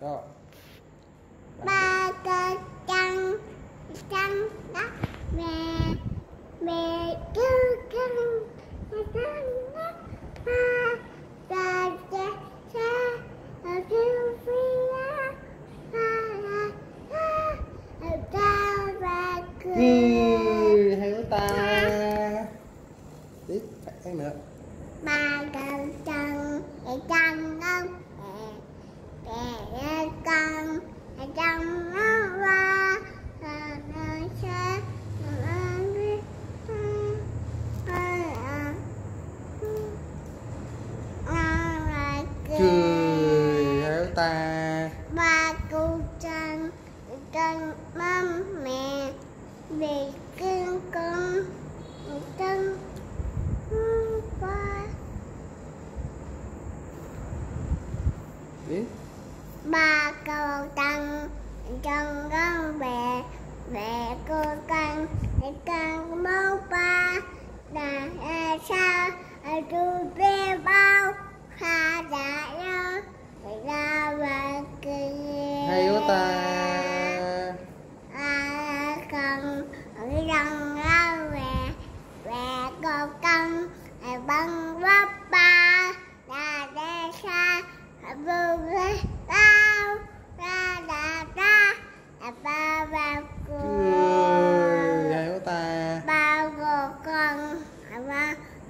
Đó. ba cơ trăng trăng đất mẹ mẹ cứ trăng trăng đất ba ta cha cha ở kêu phi á ba la la ở cao và cười Cười hay quá ta. Tiếp ăn nữa. ba cơ trăng trăng đất mẹ mẹ con trăng nó qua và nơi xa Cười hay quá ta. ba cô trăng trăng mâm mẹ về cưng con trăng ba. Ba cô trăng trăng con về về cô trăng trăng mẫu ba. Là sao tu bê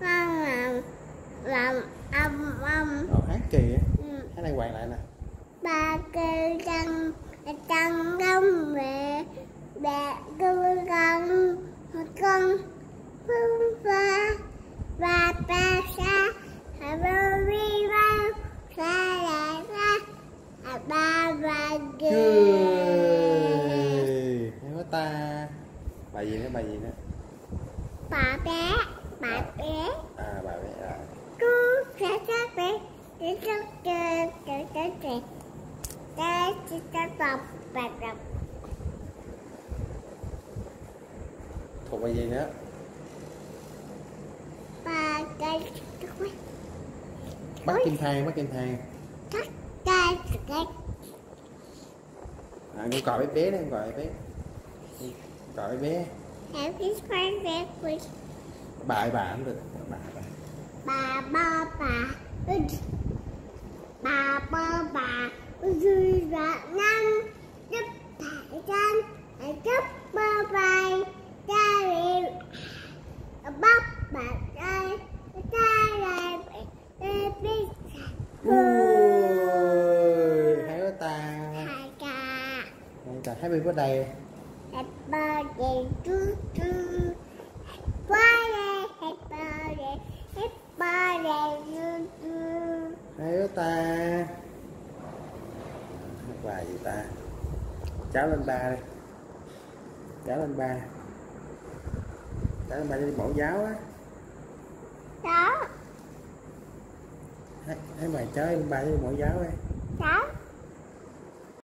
con làm làm âm âm Rồi hát kỳ á. ừ. Hát này quay lại nè. ba cây trăng trăng đông mẹ mẹ cứ con con phương pha và ba xa hà bơ vi bao xa là hà ba ba quá ta. Bài gì nữa bài gì nữa? bà bé bà bé À bài bé à. cứ sẽ chắc bé để cho chơi chơi chơi chơi chơi chơi chơi tập bài tập Thuộc bài gì nữa? cây chuối Bắt kim thang, bắt kim thang. tất cây cây À, con cò bé bé đấy, con cò bé bé. Bé happy birthday with Bài bà cũng được. Bà bà. bà ba bà bà ba bà vui và năm giúp thải chân giúp ba bài cha rìu bắp bà đây cha lại bê bê Ui, hay quá ta. hai ca Hay ta. Happy birthday. Happy birthday to you. Birthday, happy birthday, happy birthday to quá ta. Bài gì ta? Cháu lên ba đây. Cháu lên ba. Cháu lên ba đi mẫu giáo á. Đó, Hát, hát bài cháu lên ba đi mẫu giáo ấy.